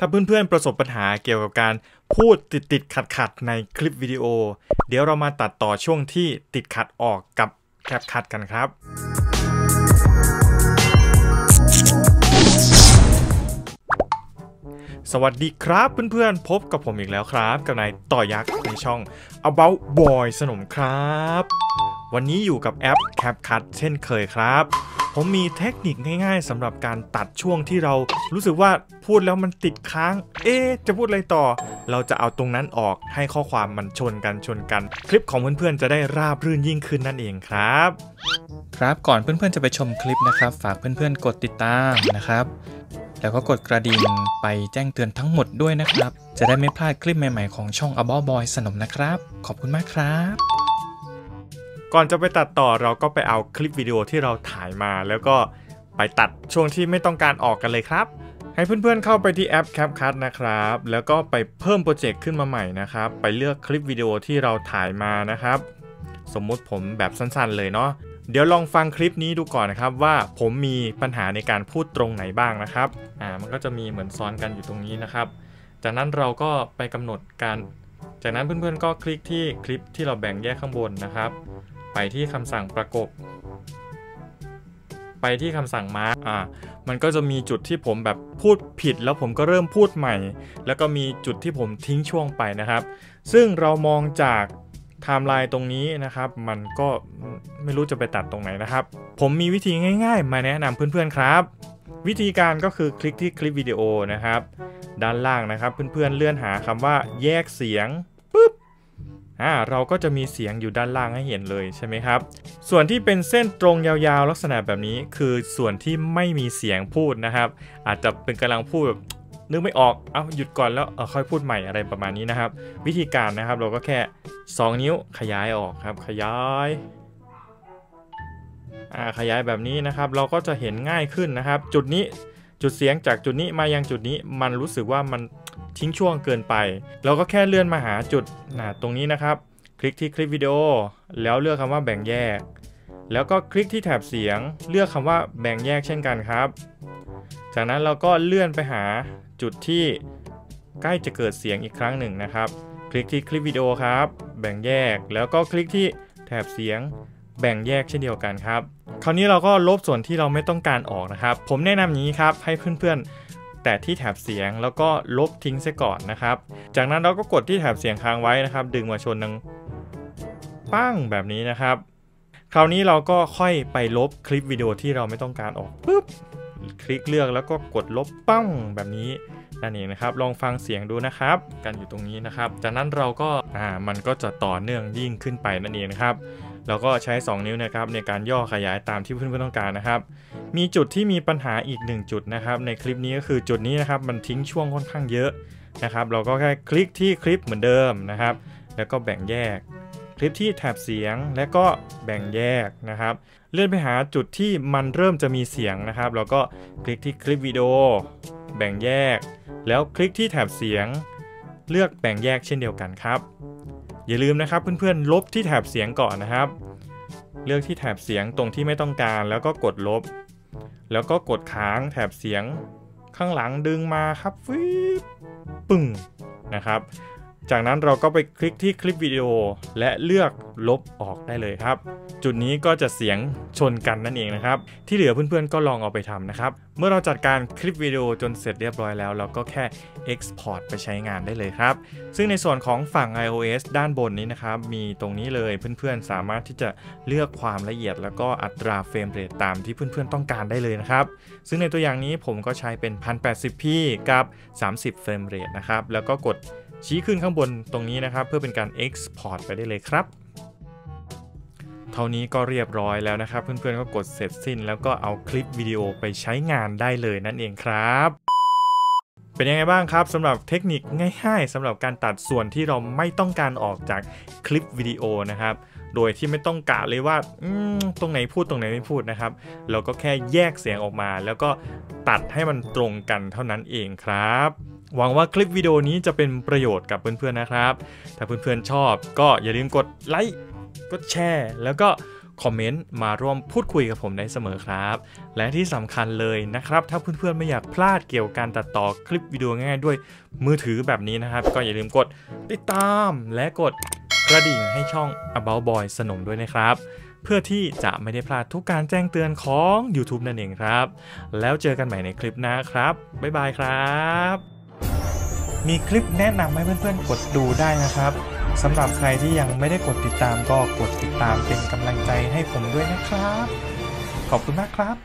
ถ้าเพื่อนๆประสบปัญหาเกี่ยวกับการพูดติดติดขัดขัดๆในคลิปวิดีโอ เดี๋ยวเรามาตัดต่อช่วงที่ติดขัดออกกับแคปคัดกันครับ สวัสดีครับเพื่อนๆ พบกับผมอีกแล้วครับ กับนายต่อยักษ์ในช่อง About Boy สนมครับ วันนี้อยู่กับแอป CapCut เช่นเคยครับ ผมมีเทคนิคง่ายๆสำหรับการตัดช่วงที่เรารู้สึกว่าพูดแล้วมันติดค้าง เอ๊จะพูดอะไรต่อ เราจะเอาตรงนั้นออกให้ข้อความมันชนกันชนกัน คลิปของเพื่อนๆจะได้ราบรื่นยิ่งขึ้นนั่นเองครับ ครับก่อนเพื่อนๆจะไปชมคลิปนะครับ ฝากเพื่อนๆกดติดตามนะครับ แล้วก็กดกระดิ่งไปแจ้งเตือนทั้งหมดด้วยนะครับ จะได้ไม่พลาดคลิปใหม่ๆของช่อง About Boy สนมนะครับ ขอบคุณมากครับ ก่อนจะไปตัดต่อเราก็ไปเอาคลิปวิดีโอที่เราถ่ายมา แล้วก็ไปตัดช่วงที่ไม่ต้องการออกกันเลยครับ ให้เพื่อนๆเข้าไปที่แอป CapCut นะครับ แล้วก็ไปเพิ่มโปรเจกต์ขึ้นมาใหม่นะครับ ไปเลือกคลิปวิดีโอที่เราถ่ายมานะครับ สมมุติผมแบบสั้นๆ เลยเนาะ เดี๋ยวลองฟังคลิปนี้ดูก่อนนะครับว่าผมมีปัญหาในการพูดตรงไหนบ้างนะครับ อ่า มันก็จะมีเหมือนซ้อนกันอยู่ตรงนี้นะครับ จากนั้นเราก็ไปกำหนดการ จากนั้นเพื่อนๆก็คลิกที่คลิปที่เราแบ่งแยกข้างบนนะครับ ไปที่คำสั่งประกบ ไปที่คำสั่ง mark อ่า มันก็จะมีจุดที่ผมแบบพูดผิดแล้วผมก็เริ่มพูดใหม่ แล้วก็มีจุดที่ผมทิ้งช่วงไปนะครับ ซึ่งเรามองจากไทม์ไลน์ตรงนี้นะครับ มันก็ไม่รู้จะไปตัดตรงไหนนะครับ ผมมีวิธีง่ายๆ มาแนะนำเพื่อนๆครับ วิธีการก็คือคลิกที่คลิปวิดีโอนะครับ ด้านล่างนะครับ เพื่อนๆเลื่อนหาคำว่าแยกเสียง อ่าเราก็จะมีเสียงอยู่ด้านล่างให้เห็นเลยใช่ไหมครับ ส่วนที่เป็นเส้นตรงยาวๆ ลักษณะแบบนี้คือส่วนที่ไม่มีเสียงพูดนะครับ อาจจะเป็นกำลังพูดแบบนึกไม่ออก เอาหยุดก่อนแล้วเออค่อยพูดใหม่อะไรประมาณนี้นะครับ วิธีการนะครับเราก็แค่ 2 นิ้วขยายออกครับ ขยายอ่าขยายแบบนี้นะครับ เราก็จะเห็นง่ายขึ้นนะครับ จุดนี้จุดเสียงจากจุดนี้มายังจุดนี้มันรู้สึกว่ามัน ทิ้งช่วงเกินไป เราก็แค่เลื่อนมาหาจุดนะตรงนี้นะครับ คลิกที่คลิปวิดีโอ แล้วเลือกคำว่าแบ่งแยก แล้วก็คลิกที่แถบเสียง เลือกคำว่าแบ่งแยกเช่นกันครับ จากนั้นเราก็เลื่อนไปหาจุดที่ใกล้จะเกิดเสียงอีกครั้งหนึ่งนะครับ คลิกที่คลิปวิดีโอครับ แบ่งแยก แล้วก็คลิกที่แถบเสียง แบ่งแยกเช่นเดียวกันครับ คราวนี้เราก็ลบส่วนที่เราไม่ต้องการออกนะครับ ผมแนะนำอย่างนี้ครับให้เพื่อนๆ แต่ที่แถบเสียงแล้วก็ลบทิ้งซะก่อนนะครับ จากนั้นเราก็กดที่แถบเสียงค้างไว้นะครับ ดึงมาชนนึงปั้งแบบนี้นะครับ คราวนี้เราก็ค่อยไปลบคลิปวิดีโอที่เราไม่ต้องการออกปุ๊บคลิกเลือกแล้วก็กดลบปั้งแบบนี้นั่นเองนะครับ ลองฟังเสียงดูนะครับ กันอยู่ตรงนี้นะครับ จากนั้นเราก็อ่ามันก็จะต่อเนื่องยิ่งขึ้นไปนั่นเองนะครับ เราก็ใช้ 2 นิ้วนะครับในการย่อขยายตามที่เพื่อนๆต้องการนะครับ มีจุดที่มีปัญหาอีก 1 จุดนะครับ ในคลิปนี้ก็คือจุดนี้นะครับมันทิ้งช่วงค่อนข้างเยอะนะครับ เราก็แค่คลิกที่คลิปเหมือนเดิมนะครับ แล้วก็แบ่งแยก คลิปที่แถบเสียงและก็แบ่งแยกนะครับ เลื่อนไปหาจุดที่มันเริ่มจะมีเสียงนะครับเราก็คลิกที่คลิปวิดีโอแบ่งแยก แล้วคลิกที่แถบเสียง เลือกแบ่งแยกเช่นเดียวกันครับ อย่าลืมนะครับเพื่อนๆลบที่แถบเสียงก่อนนะครับ เลือกที่แถบเสียงตรงที่ไม่ต้องการแล้วก็กดลบ แล้วก็กดค้างแถบเสียง ข้างหลังดึงมาครับฟิบปึ้งนะครับ จากนั้นเราก็ไปคลิกที่คลิปวิดีโอและเลือกลบออกได้เลยครับ จุดนี้ก็จะเสียงชนกันนั่นเองนะครับ ที่เหลือเพื่อนๆก็ลองเอาไปทำนะครับ เมื่อเราจัดการคลิปวิดีโอจนเสร็จเรียบร้อยแล้ว เราก็แค่ Export ไปใช้งานได้เลยครับ ซึ่งในส่วนของฝั่ง iOS ด้านบนนี้นะครับ มีตรงนี้เลยเพื่อนๆ สามารถที่จะเลือกความละเอียด แล้วก็อัตรา frame rate ตามที่เพื่อนๆต้องการได้เลยนะครับ ซึ่งในตัวอย่างนี้ผมก็ใช้เป็น 1080p กับ 30 frame rate นะครับ แล้วก็กด ชี้ขึ้นข้างบนตรงนี้นะครับ เพื่อเป็นการ Export ไปได้เลยครับ เท่านี้ก็เรียบร้อยแล้วนะครับ เพื่อนๆก็กดเสร็จสิ้น แล้วก็เอาคลิปวิดีโอไปใช้งานได้เลยนั่นเองครับเป็นยังไงบ้างครับสำหรับเทคนิคง่ายๆสำหรับการตัดส่วนที่เราไม่ต้องการออกจากคลิปวิดีโอนะครับ โดยที่ไม่ต้องกะเลยว่าตรงไหนพูดตรงไหนไม่พูดนะครับ เราก็แค่แยกเสียงออกมา แล้วก็ตัดให้มันตรงกันเท่านั้นเองครับ หวังว่าคลิปวิดีโอนี้จะเป็นประโยชน์กับเพื่อนๆนะครับ ถ้าเพื่อนๆชอบก็อย่าลืมกดไลค์ กดแชร์ แล้วก็คอมเมนต์มาร่วมพูดคุยกับผมได้เสมอครับ และที่สำคัญเลยนะครับ ถ้าเพื่อนๆไม่อยากพลาดเกี่ยวกับการตัดต่อคลิปวิดีโอง่ายๆด้วยมือถือแบบนี้นะครับ ก็อย่าลืมกดติดตามและกดกระดิ่งให้ช่อง About Boy สนมด้วยนะครับ เพื่อที่จะไม่ได้พลาดทุกการแจ้งเตือนของ YouTube นั่นเองครับ แล้วเจอกันใหม่ในคลิปหน้าครับ บ๊ายบายครับ มีคลิปแนะนำให้เพื่อนๆกดดูได้นะครับสำหรับใครที่ยังไม่ได้กดติดตามก็กดติดตามเป็นกำลังใจให้ผมด้วยนะครับ ขอบคุณมากครับ